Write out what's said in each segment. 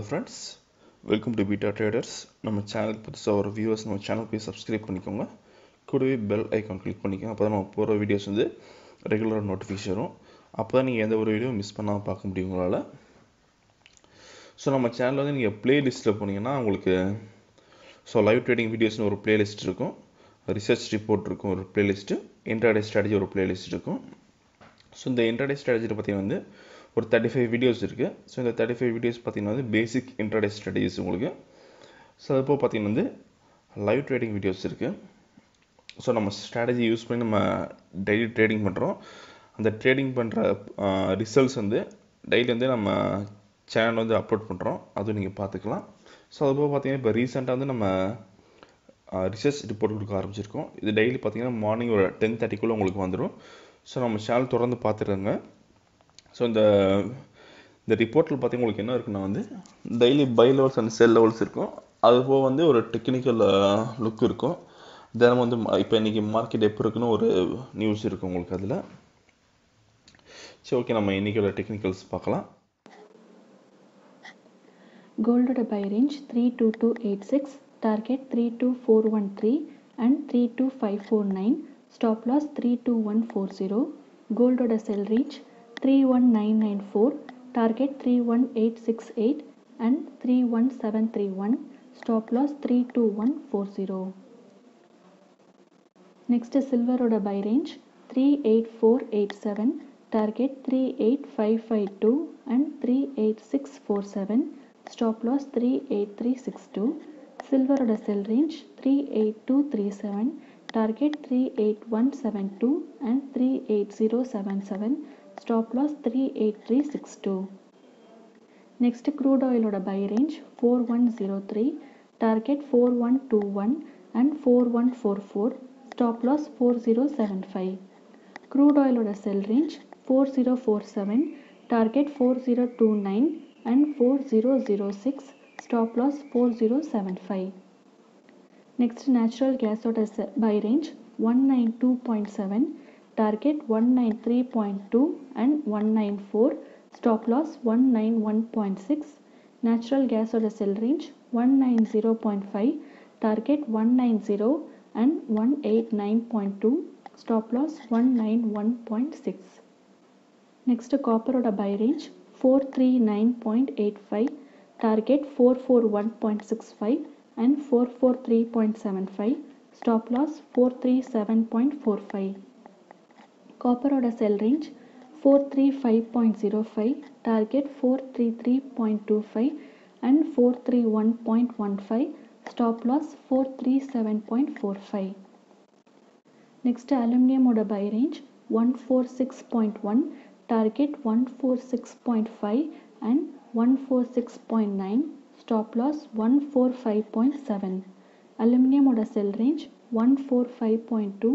Friends welcome to Beta Traders நம்ம சேனலுக்கு புதுசாக ஒரு வியூவர்ஸ் நம்ம சேனல் போய் சப்ஸ்கிரைப் பண்ணிக்கோங்க. கூடவே பெல் ஐக்கான் கிளிக் பண்ணிக்கோங்க. அப்போ தான் நம்ம போகிற வீடியோஸ் வந்து ரெகுலராக நோட்டிஃபிகேஷன் வரும். அப்போ தான் நீங்கள் எந்த ஒரு வீடியோ மிஸ் பண்ணாமல் பார்க்க முடியும் உங்களால். ஸோ நம்ம சேனலில் வந்து நீங்கள் ப்ளேலிஸ்ட்டில் போனீங்கன்னா உங்களுக்கு ஸோ லைவ் ட்ரேடிங் வீடியோஸ்னு ஒரு பிளேலிஸ்ட் இருக்கும். ரிசர்ச் ரிப்போர்ட் இருக்கும் ஒரு பிளேலிஸ்ட்டு இன்டர்டே ஸ்ட்ராட்டஜி ஒரு பிளேலிஸ்ட் இருக்கும். ஸோ இந்த இன்டர்டே ஸ்ட்ராட்டஜியில் பார்த்தீங்கன்னா வந்து ஒரு தேர்ட்டி ஃபைவ் வீடியோஸ் இருக்குது ஸோ இந்த தேர்ட்டி ஃபைவ் வீடியோஸ் பார்த்தீங்கன்னா வந்து பேசிக் இன்ட்ரடே ஸ்ட்ராட்டஜிஸ் உங்களுக்கு. ஸோ அதுப்போ பார்த்தீங்கன்னா வந்து லைவ் ட்ரேடிங் வீடியோஸ் இருக்குது ஸோ நம்ம ஸ்ட்ராட்டஜி யூஸ் பண்ணி நம்ம டெய்லி ட்ரேடிங் பண்ணுறோம் அந்த ட்ரேடிங் பண்ணுற ரிசல்ட்ஸ் வந்து டெய்லி வந்து நம்ம சேனல் வந்து அப்லோட் பண்ணுறோம் அதுவும் நீங்கள் பார்த்துக்கலாம். ஸோ அதுபோக பார்த்தீங்கன்னா இப்போ ரீசெண்டாக வந்து நம்ம ரிசர்ச் ரிப்போர்ட் கொடுக்க ஆரம்பிச்சிருக்கோம். இது டெய்லி பார்த்தீங்கன்னா மார்னிங் ஒரு டென் தேர்ட்டிக்குள்ளே உங்களுக்கு வந்துடும் ஸோ நம்ம சேனல் தொடர்ந்து பார்த்துருங்க ஸோ இந்த இந்த ரிப்போர்ட்டில் பார்த்தீங்கன்னா உங்களுக்கு என்ன இருக்குன்னா வந்து daily buy levels and sell levels இருக்கும். அது போக வந்து ஒரு டெக்னிக்கல் லுக் இருக்கும். தினம் வந்து இப்போ இன்றைக்கி மார்க்கெட் எப்போ இருக்குன்னு ஒரு நியூஸ் இருக்கும் உங்களுக்கு அதில். சரி ஓகே நம்ம இன்றைக்கோட டெக்னிக்கல்ஸ் பார்க்கலாம். கோல்டோட buy range three two two eight six target three two four one three and three two five four nine stop loss three two one four zero கோல்டோட sell reach 31994, target 31868 and 31731, stop loss 32140. Next is silver Roda buy range 38487, target 38552 and 38647. stop loss 38362 silver oda sell range 38237 target 38172 and 38077 stop loss 38362 next crude oil oda buy range 4103 target 4121 and 4144 stop loss 4075 crude oil oda sell range 4047 target 4029 and 4006 stop loss 4075 next natural gas order buy range 192.7 target 193.2 and 194 stop loss 191.6 natural gas order sell range 190.5 target 190 and 189.2 stop loss 191.6 next copper order buy range 439.85 target 441.65 and 443.75 stop loss 437.45 copper order sell range 435.05 target 433.25 and 431.15 stop loss 437.45 next aluminum order buy range 146.1 target 146.5 and 146.9 stop loss 145.7 aluminum order sell range 145.2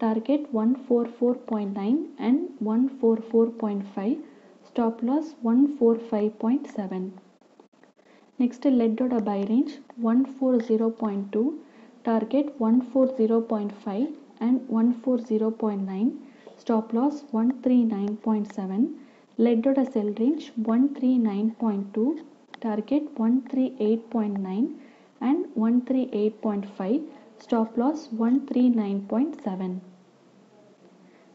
target 144.9 and 144.5 stop loss 145.7 next lead order buy range 140.2 target 140.5 and 140.9 stop loss 139.7 lead order sell range 139.2 target 138.9 and 138.5 stop loss one three nine point seven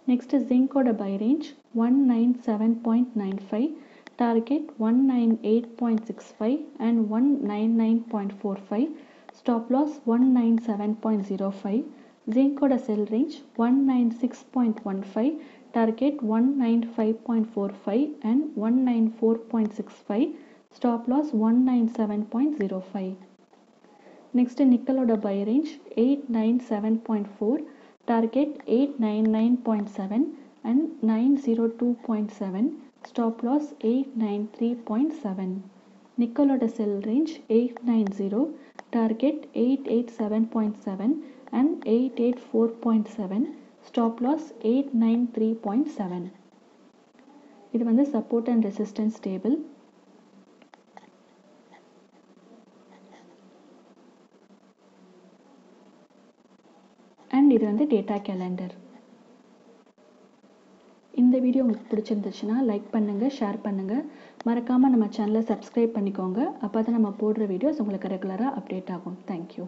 next ஜிங்கோட buy range one nine seven point nine five target one nine eight point six five and one nine nine point four five stop loss one nine seven point zero five ஜிங்கோட sell range one nine six point one five target one nine five point four five and one nine four point six five stop loss one nine seven point zero five stop loss 139.7 next zinc order buy range 197.95 target 198.65 and 199.45 stop loss 197.05 zinc order sell range 196.15 target 195.45 and 194.65 stop loss 197.05 next nickel order buy range 897.4 target 899.7 and 902.7 stop loss 893.7 nickel order sell range 890 target 887.7 and 884.7 stop loss 893.7 இது வந்து support and resistance table இது வந்து data calendar இந்த video உங்களுக்கு பிடிச்சிருந்துச்சுன்னா like பண்ணுங்கள் share பண்ணுங்கள் மறக்காமல் நம்ம சேனலை சப்ஸ்கிரைப் பண்ணிக்கோங்க. அப்போ தான் நம்ம போடுற வீடியோஸ் உங்களுக்கு ரெகுலராக அப்டேட் ஆகும். தேங்க்யூ